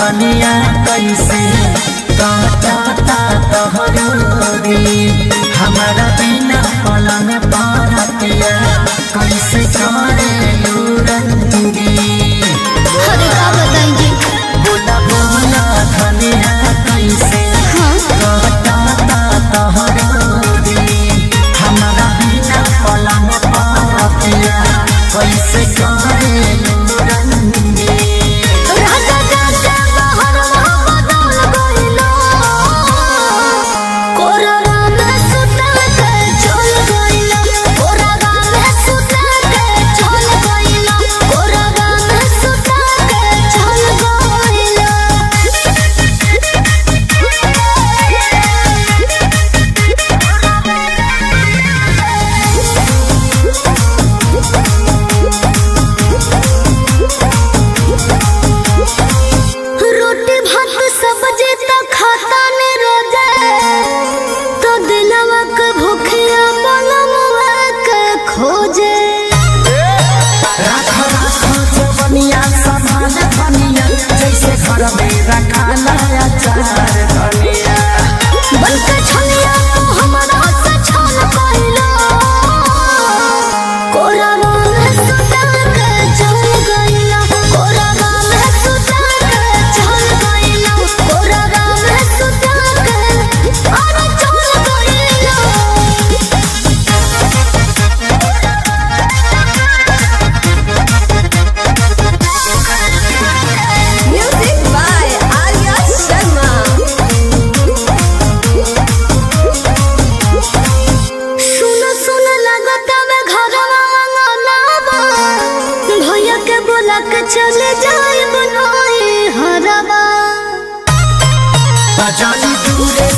धनिया कैसे हमारा बिना पलंग परतिया कैसे करे कैसे कटता कैसे खाना अच्छा चले जाए बनाए हरवा दूर।